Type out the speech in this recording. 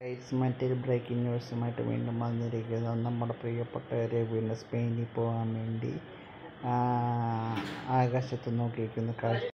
Guys മറ്റൊരു breaking ന്യൂസുമായിട്ട് വീണ്ടും വന്നിരിക്കുന്നു. നമ്മുടെ പ്രിയപ്പെട്ട വീണ്ടും സ്പെയിനിൽ പോകാൻ വേണ്ടി ആ, ആകാശത്ത് നോക്കിയിരിക്കുന്ന. കാഴ്ച